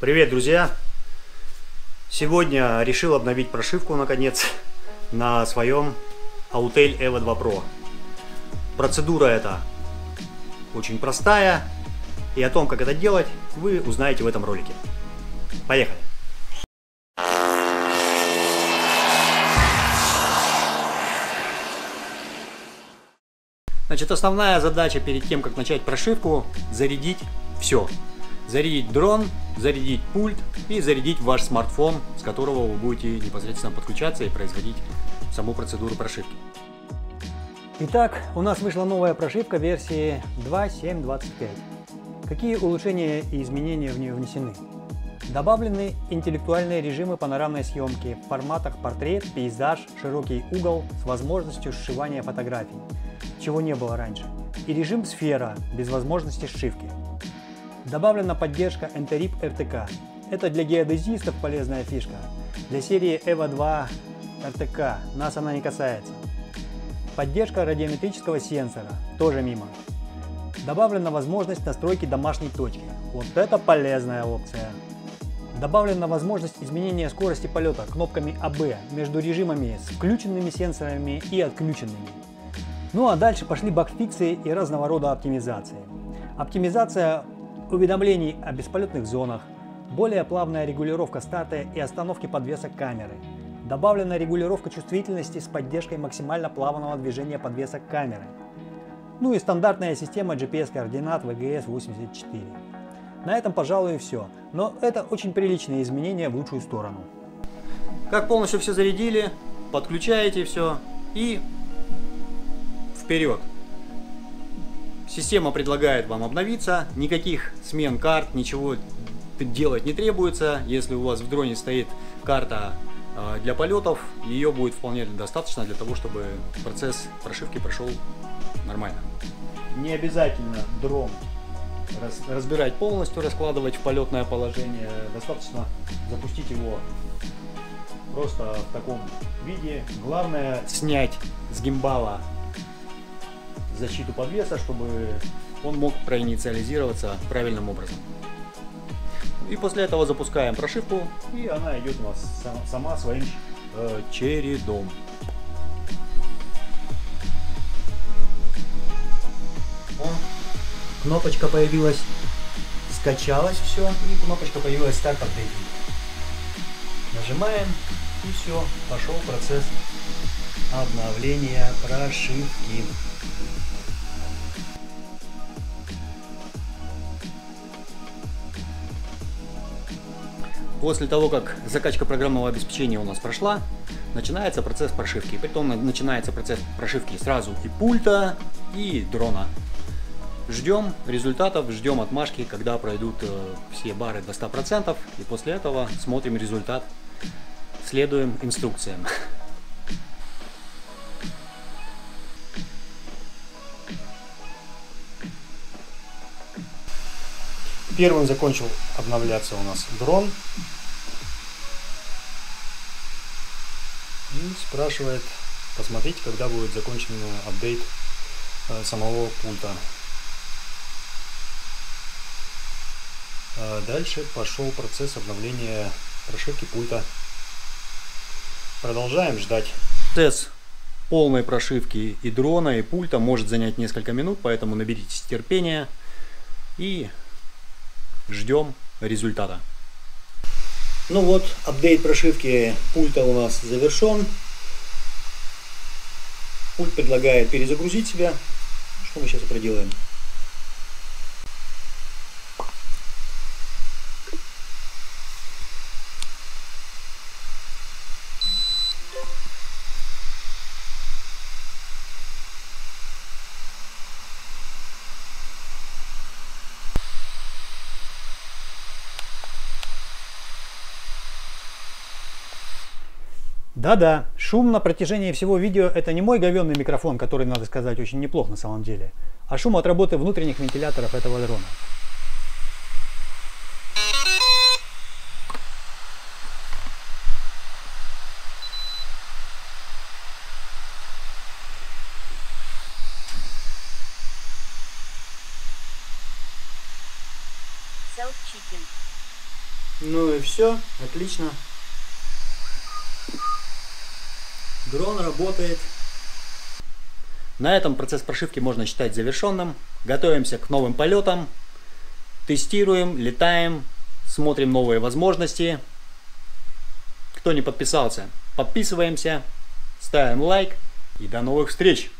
Привет, друзья! Сегодня решил обновить прошивку, наконец, на своем Autel Evo 2 Pro. Процедура эта очень простая, и о том, как это делать, вы узнаете в этом ролике. Поехали! Значит, основная задача перед тем, как начать прошивку, зарядить все. Зарядить дрон, зарядить пульт и зарядить ваш смартфон, с которого вы будете непосредственно подключаться и производить саму процедуру прошивки. Итак, у нас вышла новая прошивка версии 2.7.25. Какие улучшения и изменения в нее внесены? Добавлены интеллектуальные режимы панорамной съемки в форматах портрет, пейзаж, широкий угол с возможностью сшивания фотографий, чего не было раньше, и режим сфера без возможности сшивки. Добавлена поддержка Enterip RTK. Это для геодезистов полезная фишка. Для серии EVO 2 RTK нас она не касается. Поддержка радиометрического сенсора, тоже мимо. Добавлена возможность настройки домашней точки. Вот это полезная опция. Добавлена возможность изменения скорости полета кнопками АБ между режимами с включенными сенсорами и отключенными. Ну а дальше пошли багфиксы и разного рода оптимизации. Оптимизация уведомлений о бесполетных зонах, более плавная регулировка старта и остановки подвеса камеры, добавлена регулировка чувствительности с поддержкой максимально плавного движения подвеса камеры, ну и стандартная система GPS-координат VGS-84. На этом, пожалуй, и все. Но это очень приличные изменения в лучшую сторону. Как полностью все зарядили, подключаете все и вперед. Система предлагает вам обновиться, никаких смен карт, ничего делать не требуется. Если у вас в дроне стоит карта а, для полетов, ее будет вполне достаточно для того, чтобы процесс прошивки прошел нормально. Не обязательно дрон разбирать полностью, раскладывать в полетное положение. Достаточно запустить его просто в таком виде. Главное снять с гимбала защиту подвеса, чтобы он мог проинициализироваться правильным образом. И после этого запускаем прошивку, и она идет у нас сама своим э, чередом. О, кнопочка появилась, скачалось все, и кнопочка появилась старт апдейт. Нажимаем, и все, пошел процесс обновления прошивки. После того, как закачка программного обеспечения у нас прошла, начинается процесс прошивки. Притом начинается процесс прошивки сразу и пульта, и дрона. Ждем результатов, ждем отмашки, когда пройдут э, все бары до 100%, и после этого смотрим результат, следуем инструкциям. Первым закончил обновляться у нас дрон. И спрашивает посмотрите, когда будет закончен апдейт э, самого пульта. А дальше пошел процесс обновления прошивки пульта. Продолжаем ждать. Процесс полной прошивки и дрона, и пульта может занять несколько минут, поэтому наберитесь терпения и ждем результата. Ну вот, апдейт прошивки пульта у нас завершен. Пульт предлагает перезагрузить себя. Что мы сейчас проделаем. Да-да, шум на протяжении всего видео это не мой говенный микрофон, который, надо сказать, очень неплох на самом деле, а шум от работы внутренних вентиляторов этого дрона. Ну и все, отлично. Дрон работает. На этом процесс прошивки можно считать завершенным. Готовимся к новым полетам. Тестируем, летаем, смотрим новые возможности. Кто не подписался, подписываемся, ставим лайк и до новых встреч!